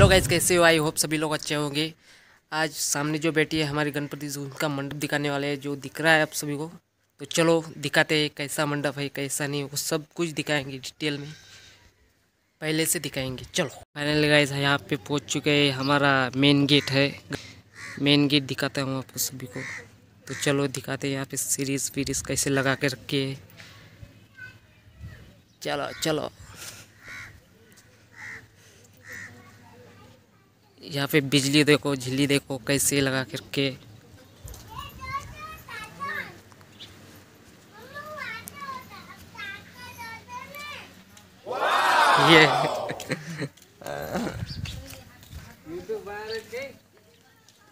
Hello guys कैसे हो? I hope सभी लोग अच्छे होंगे। आज सामने जो बैठी है हमारी गणपति जी, उनका मंडप दिखाने वाले हैं, जो दिख रहा है आप सभी को। तो चलो, दिखाते हैं कैसा मंडप है, कैसा नहीं वो सब कुछ दिखाएँगे डिटेल में। पहले से दिखाएँगे, चलो। फाइनल गाइज़ यहाँ पे पहुँच चुके हैं, हमारा मेन गेट है। मेन गेट दिखाता हूँ आपको सभी को। तो चलो, दिखाते हैं यहाँ पे सीरीज़ वीरीज कैसे लगा के रखे है। चलो चलो। यहाँ पे बिजली देखो, झिल्ली देखो, कैसे लगा करके। ये।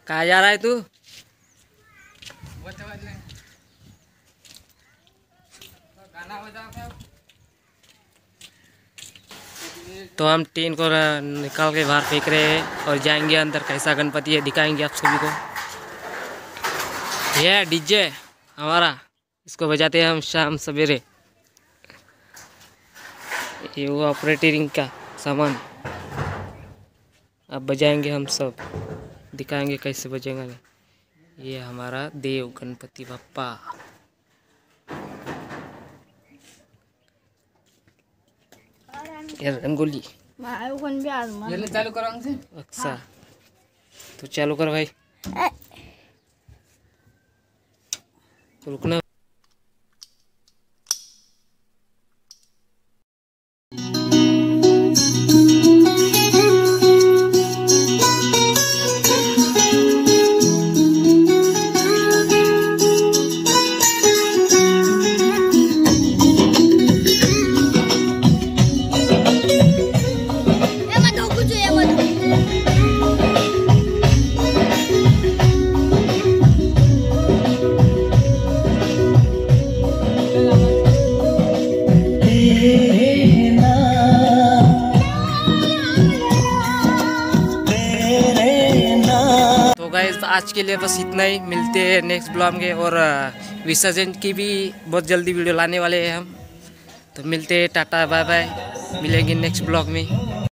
कहा जा रहा है तू? तो हम टीन को निकाल के बाहर फेंक रहे हैं और जाएँगे अंदर, कैसा गणपति है दिखाएँगे आप सभी को। ये डीजे हमारा, इसको बजाते हैं हम शाम सवेरे। ये वो ऑपरेटिंग का सामान। अब बजाएँगे हम सब, दिखाएँगे कैसे बजेंगे। ये हमारा देव गणपति बप्पा। ये रंगोली चालू करो अच्छा। तो चालू कर भाई। तो रुकना। तो आज के लिए बस इतना ही। मिलते हैं नेक्स्ट ब्लॉग में और विसर्जन की भी बहुत जल्दी वीडियो लाने वाले हैं हम। तो मिलते हैं, टाटा बाय बाय मिलेंगे नेक्स्ट ब्लॉग में।